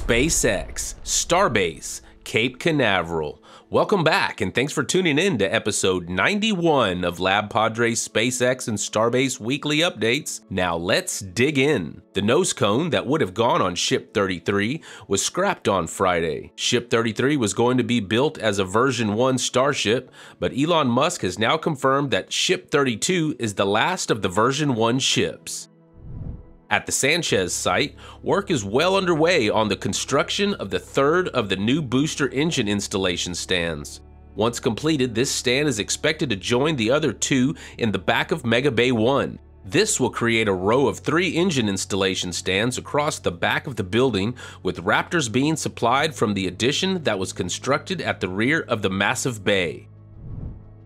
SpaceX, Starbase, Cape Canaveral. Welcome back, and thanks for tuning in to episode 91 of Lab Padres SpaceX and Starbase weekly updates. Now let's dig in. The nose cone that would have gone on Ship 33 was scrapped on Friday. Ship 33 was going to be built as a version 1 Starship, but Elon Musk has now confirmed that Ship 32 is the last of the version 1 ships. At the Sanchez site, work is well underway on the construction of the third of the new booster engine installation stands. Once completed, this stand is expected to join the other two in the back of Mega Bay 1. This will create a row of three engine installation stands across the back of the building, with Raptors being supplied from the addition that was constructed at the rear of the massive bay.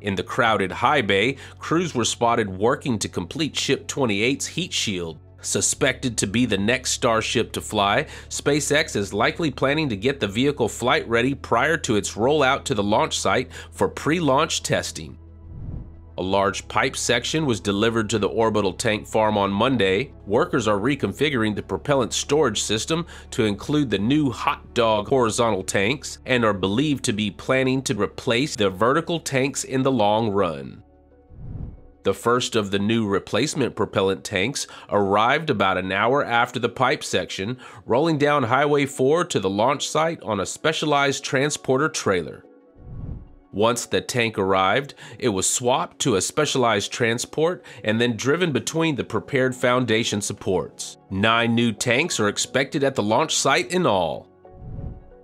In the crowded high bay, crews were spotted working to complete Ship 28's heat shield. Suspected to be the next Starship to fly, SpaceX is likely planning to get the vehicle flight ready prior to its rollout to the launch site for pre launch testing. A large pipe section was delivered to the orbital tank farm on Monday. Workers are reconfiguring the propellant storage system to include the new hot dog horizontal tanks and are believed to be planning to replace the vertical tanks in the long run. The first of the new replacement propellant tanks arrived about an hour after the pipe section, rolling down Highway 4 to the launch site on a specialized transporter trailer. Once the tank arrived, it was swapped to a specialized transport and then driven between the prepared foundation supports. Nine new tanks are expected at the launch site in all.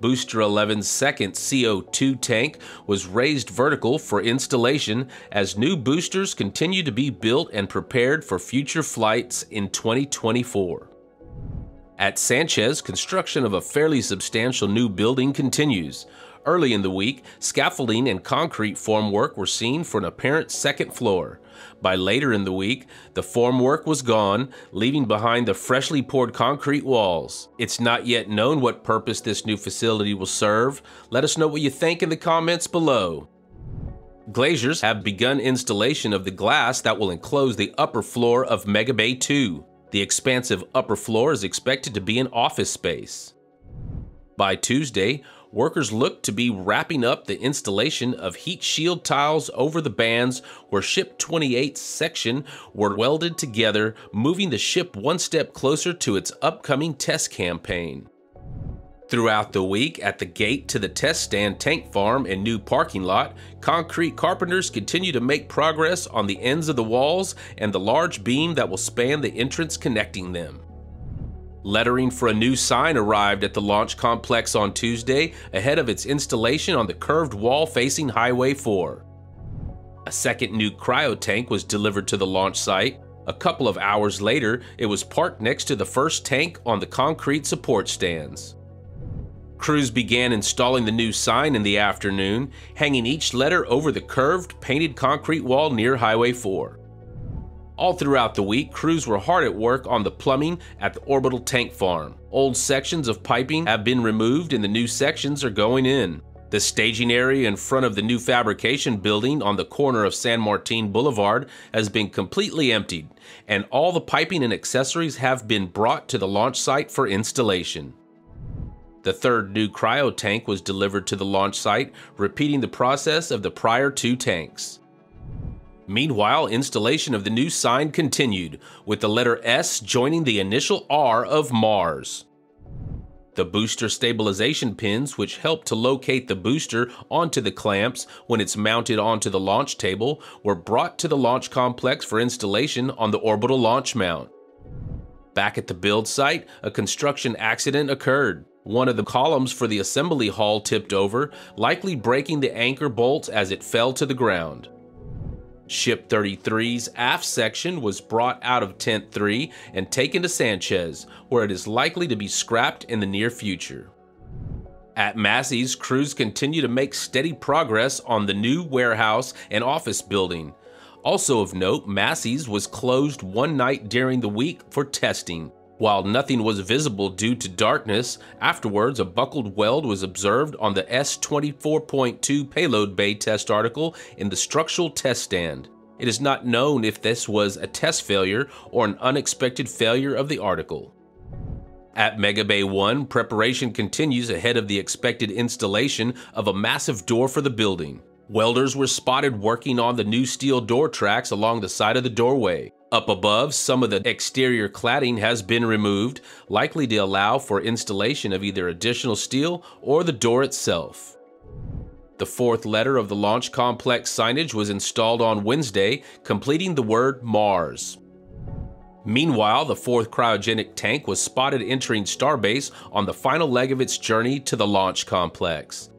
Booster 11's second CO2 tank was raised vertical for installation as new boosters continue to be built and prepared for future flights in 2024. At Sanchez, construction of a fairly substantial new building continues. Early in the week, scaffolding and concrete formwork were seen for an apparent second floor. By later in the week, the formwork was gone, leaving behind the freshly poured concrete walls. It's not yet known what purpose this new facility will serve. Let us know what you think in the comments below. Glaziers have begun installation of the glass that will enclose the upper floor of Mega Bay 2. The expansive upper floor is expected to be an office space. By Tuesday, workers look to be wrapping up the installation of heat shield tiles over the bands where Ship 28's section were welded together, moving the ship one step closer to its upcoming test campaign. Throughout the week, at the gate to the test stand tank farm and new parking lot, concrete carpenters continue to make progress on the ends of the walls and the large beam that will span the entrance connecting them. Lettering for a new sign arrived at the launch complex on Tuesday ahead of its installation on the curved wall facing Highway 4. A second new cryo tank was delivered to the launch site. A couple of hours later, it was parked next to the first tank on the concrete support stands. Crews began installing the new sign in the afternoon, hanging each letter over the curved, painted concrete wall near Highway 4. All throughout the week, crews were hard at work on the plumbing at the orbital tank farm. Old sections of piping have been removed and the new sections are going in. The staging area in front of the new fabrication building on the corner of San Martin Boulevard has been completely emptied, and all the piping and accessories have been brought to the launch site for installation. The third new cryo tank was delivered to the launch site, repeating the process of the prior two tanks. Meanwhile, installation of the new sign continued, with the letter S joining the initial R of Mars. The booster stabilization pins, which help to locate the booster onto the clamps when it's mounted onto the launch table, were brought to the launch complex for installation on the orbital launch mount. Back at the build site, a construction accident occurred. One of the columns for the assembly hall tipped over, likely breaking the anchor bolts as it fell to the ground. Ship 33's aft section was brought out of Tent 3 and taken to Sanchez, where it is likely to be scrapped in the near future. At Massey's, crews continue to make steady progress on the new warehouse and office building. Also of note, Massey's was closed one night during the week for testing. While nothing was visible due to darkness, afterwards a buckled weld was observed on the S-24.2 payload bay test article in the structural test stand. It is not known if this was a test failure or an unexpected failure of the article. At Mega Bay 1, preparation continues ahead of the expected installation of a massive door for the building. Welders were spotted working on the new steel door tracks along the side of the doorway. Up above, some of the exterior cladding has been removed, likely to allow for installation of either additional steel or the door itself. The fourth letter of the launch complex signage was installed on Wednesday, completing the word Mars. Meanwhile, the fourth cryogenic tank was spotted entering Starbase on the final leg of its journey to the launch complex.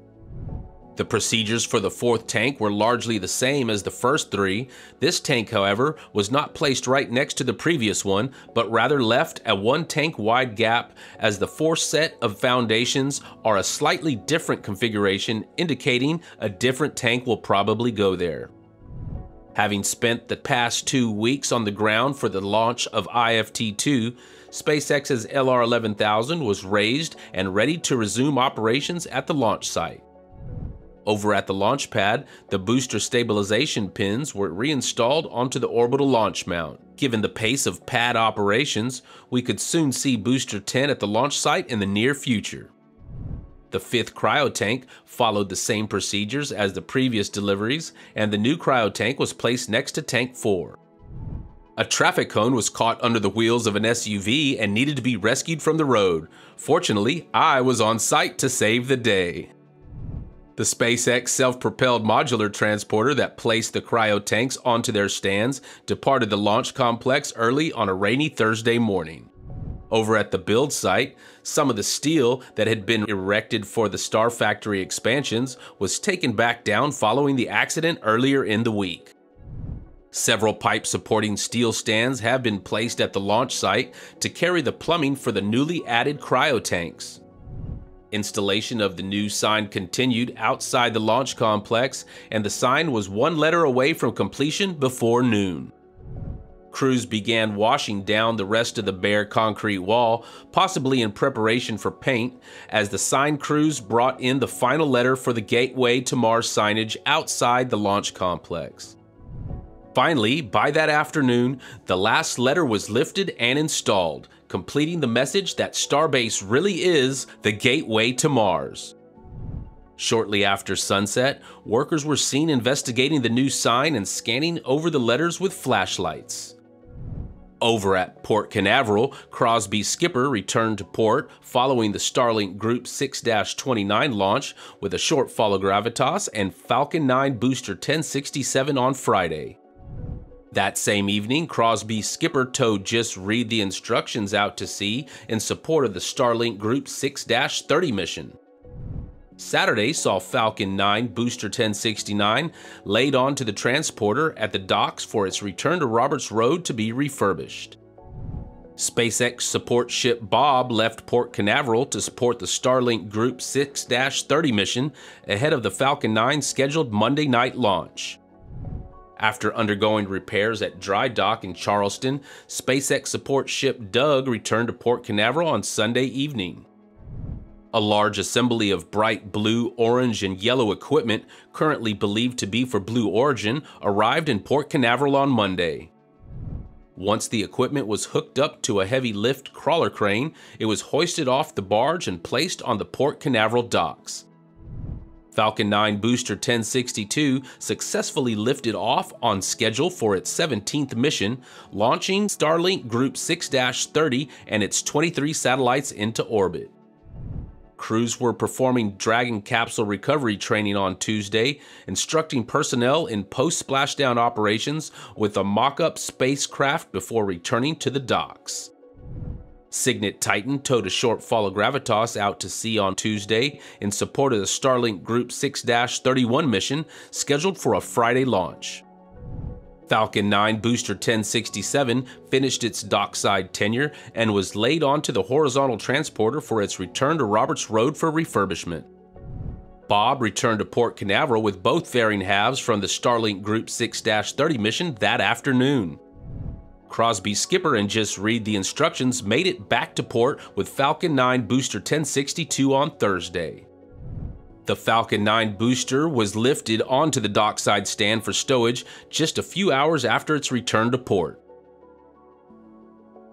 The procedures for the fourth tank were largely the same as the first three. This tank, however, was not placed right next to the previous one, but rather left a one tank wide gap as the fourth set of foundations are a slightly different configuration, indicating a different tank will probably go there. Having spent the past two weeks on the ground for the launch of IFT 2, SpaceX's LR 11000 was raised and ready to resume operations at the launch site. Over at the launch pad, the booster stabilization pins were reinstalled onto the orbital launch mount. Given the pace of pad operations, we could soon see Booster 10 at the launch site in the near future. The fifth cryo tank followed the same procedures as the previous deliveries, and the new cryo tank was placed next to Tank 4. A traffic cone was caught under the wheels of an SUV and needed to be rescued from the road. Fortunately, I was on site to save the day. The SpaceX self-propelled modular transporter that placed the cryo tanks onto their stands departed the launch complex early on a rainy Thursday morning. Over at the build site, some of the steel that had been erected for the Star Factory expansions was taken back down following the accident earlier in the week. Several pipe supporting steel stands have been placed at the launch site to carry the plumbing for the newly added cryo tanks. Installation of the new sign continued outside the launch complex, and the sign was one letter away from completion before noon. Crews began washing down the rest of the bare concrete wall, possibly in preparation for paint, as the sign crews brought in the final letter for the Gateway to Mars signage outside the launch complex. Finally, by that afternoon, the last letter was lifted and installed, completing the message that Starbase really is the gateway to Mars. Shortly after sunset, workers were seen investigating the new sign and scanning over the letters with flashlights. Over at Port Canaveral, Crosby Skipper returned to port following the Starlink Group 6 29 launch with a Shortfall of Gravitas and Falcon 9 Booster 1067 on Friday. That same evening, Crosby skipper towed Just Read the Instructions out to sea in support of the Starlink Group 6 30 mission. Saturday saw Falcon 9 Booster 1069 laid onto the transporter at the docks for its return to Roberts Road to be refurbished. SpaceX support ship Bob left Port Canaveral to support the Starlink Group 6 30 mission ahead of the Falcon 9 scheduled Monday night launch. After undergoing repairs at dry dock in Charleston, SpaceX support ship Doug returned to Port Canaveral on Sunday evening. A large assembly of bright blue, orange, and yellow equipment, currently believed to be for Blue Origin, arrived in Port Canaveral on Monday. Once the equipment was hooked up to a heavy lift crawler crane, it was hoisted off the barge and placed on the Port Canaveral docks. Falcon 9 Booster 1062 successfully lifted off on schedule for its 17th mission, launching Starlink Group 6 30 and its 23 satellites into orbit. Crews were performing Dragon capsule recovery training on Tuesday, instructing personnel in post splashdown operations with a mock up spacecraft before returning to the docks. Signet Titan towed a Shortfall of Gravitas out to sea on Tuesday in support of the Starlink Group 6 31 mission scheduled for a Friday launch. Falcon 9 Booster 1067 finished its dockside tenure and was laid onto the horizontal transporter for its return to Roberts Road for refurbishment. Bob returned to Port Canaveral with both fairing halves from the Starlink Group 6 30 mission that afternoon. Crosby skipper and just read the instructions made it back to port with Falcon 9 Booster 1062 on Thursday. The Falcon 9 booster was lifted onto the dockside stand for stowage just a few hours after its return to port.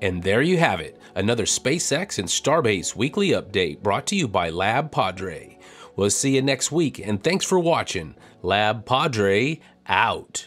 And there you have it, another SpaceX and Starbase weekly update brought to you by Lab Padre. We'll see you next week, and thanks for watching. Lab Padre out.